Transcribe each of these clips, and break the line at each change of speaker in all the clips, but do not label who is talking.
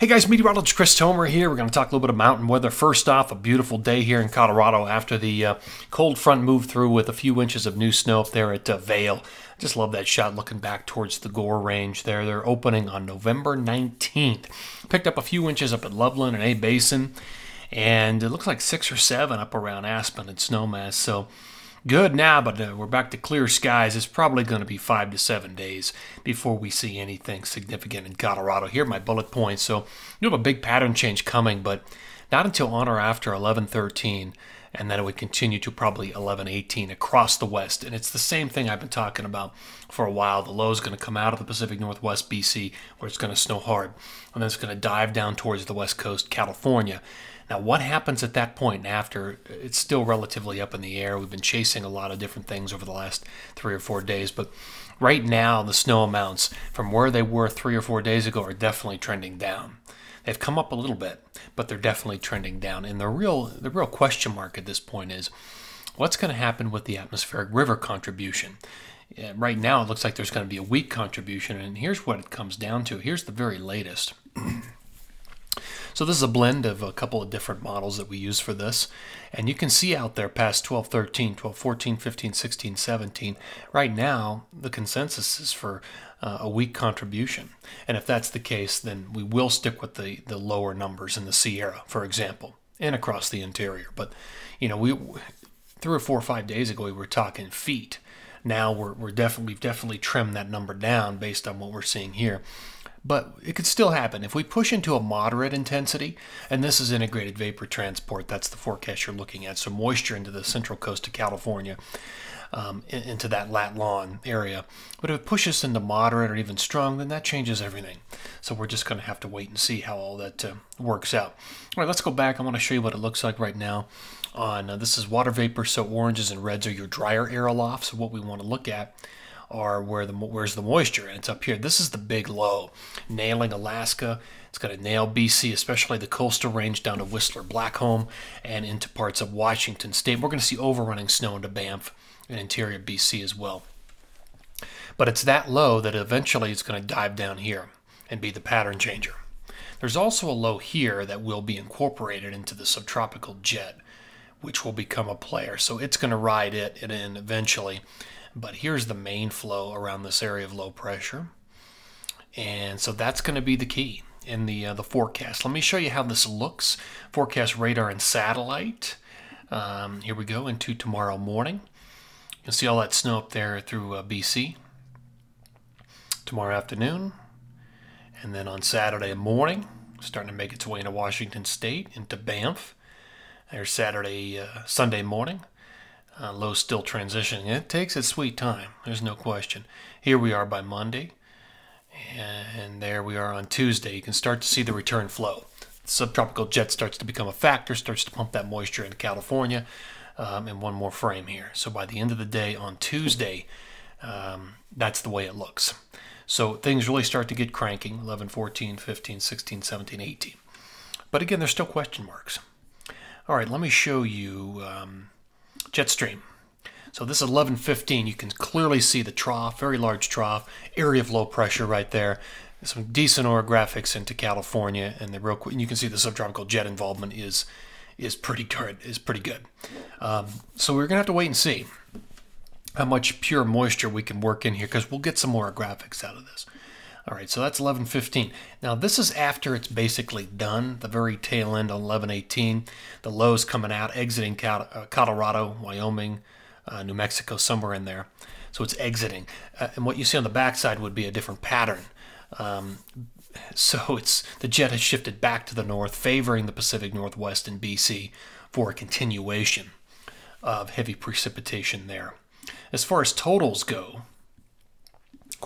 Hey guys, meteorologist Chris Tomer here. We're going to talk a little bit of mountain weather. First off, a beautiful day here in Colorado after the uh, cold front moved through with a few inches of new snow up there at uh, Vail. Just love that shot looking back towards the Gore Range there. They're opening on November 19th. Picked up a few inches up at Loveland and A Basin, and it looks like six or seven up around Aspen and Snowmass. So good now, but uh, we're back to clear skies. It's probably going to be five to seven days before we see anything significant in Colorado. Here my bullet points. So you have a big pattern change coming, but not until on or after 11:13, and then it would continue to probably 11:18 across the west. And it's the same thing I've been talking about for a while. The low is going to come out of the Pacific Northwest, BC, where it's going to snow hard, and then it's going to dive down towards the west coast, California. Now, what happens at that point after? It's still relatively up in the air. We've been chasing a lot of different things over the last three or four days, but right now, the snow amounts from where they were three or four days ago are definitely trending down. They've come up a little bit, but they're definitely trending down. And the real, the real question mark at this point is what's going to happen with the atmospheric river contribution? right now, it looks like there's going to be a weak contribution, and here's what it comes down to. Here's the very latest. So this is a blend of a couple of different models that we use for this. And you can see out there past 12, 13, 12, 14, 15, 16, 17. Right now, the consensus is for uh, a weak contribution. And if that's the case, then we will stick with the, the lower numbers in the Sierra, for example, and across the interior. But, you know, we three or four or five days ago, we were talking feet. Now we're, we're definitely, we've definitely trimmed that number down based on what we're seeing here. But it could still happen. If we push into a moderate intensity, and this is integrated vapor transport, that's the forecast you're looking at, so moisture into the central coast of California, um, into that lat long area. But if it pushes into moderate or even strong, then that changes everything. So we're just going to have to wait and see how all that uh, works out. All right, let's go back. I want to show you what it looks like right now. On uh, This is water vapor, so oranges and reds are your drier air aloft. So what we want to look at are where the where's the moisture, and it's up here. This is the big low, nailing Alaska. It's going to nail BC, especially the coastal range down to Whistler, Blackcomb, and into parts of Washington State. We're going to see overrunning snow into Banff and interior BC as well. But it's that low that eventually it's going to dive down here and be the pattern changer. There's also a low here that will be incorporated into the subtropical jet, which will become a player. So it's going to ride it in eventually. But here's the main flow around this area of low pressure. And so that's going to be the key in the, uh, the forecast. Let me show you how this looks. Forecast radar and satellite. Um, here we go into tomorrow morning. You can see all that snow up there through uh, BC. Tomorrow afternoon. And then on Saturday morning, starting to make its way into Washington State, into Banff. There's Saturday, uh, Sunday morning uh, low still transitioning. It takes its sweet time, there's no question. Here we are by Monday, and there we are on Tuesday. You can start to see the return flow. The subtropical jet starts to become a factor, starts to pump that moisture into California, um, in one more frame here. So by the end of the day on Tuesday, um, that's the way it looks. So things really start to get cranking 11, 14, 15, 16, 17, 18. But again, there's still question marks. All right, let me show you um, jet stream. So this is 1115. You can clearly see the trough, very large trough, area of low pressure right there. Some decent orographics into California, and the real quick. And you can see the subtropical jet involvement is is pretty good. Is pretty good. Um, so we're gonna have to wait and see how much pure moisture we can work in here because we'll get some more orographics out of this. All right, so that's 11.15. Now this is after it's basically done, the very tail end on 11.18. The lows coming out, exiting uh, Colorado, Wyoming, uh, New Mexico, somewhere in there. So it's exiting. Uh, and what you see on the backside would be a different pattern. Um, so it's the jet has shifted back to the north, favoring the Pacific Northwest and BC for a continuation of heavy precipitation there. As far as totals go,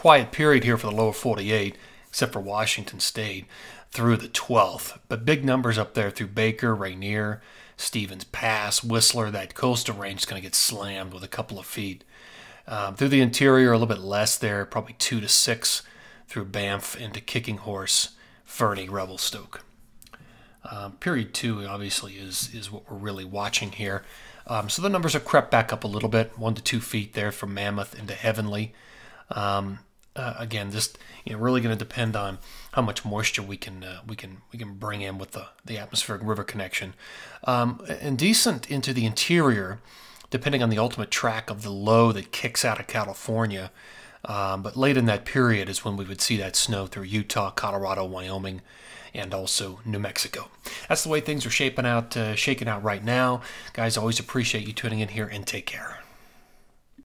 quiet period here for the lower 48, except for Washington State, through the 12th. But big numbers up there through Baker, Rainier, Stevens Pass, Whistler. That coastal range is going to get slammed with a couple of feet. Um, through the interior, a little bit less there, probably 2 to 6 through Banff into Kicking Horse, Fernie, Revelstoke. Um, period 2 obviously is, is what we're really watching here. Um, so the numbers have crept back up a little bit, 1 to 2 feet there from Mammoth into Heavenly. Um, uh, again, just you know, really going to depend on how much moisture we can uh, we can we can bring in with the the atmospheric river connection, um, and decent into the interior, depending on the ultimate track of the low that kicks out of California. Um, but late in that period is when we would see that snow through Utah, Colorado, Wyoming, and also New Mexico. That's the way things are shaping out, uh, shaking out right now. Guys, always appreciate you tuning in here and take care.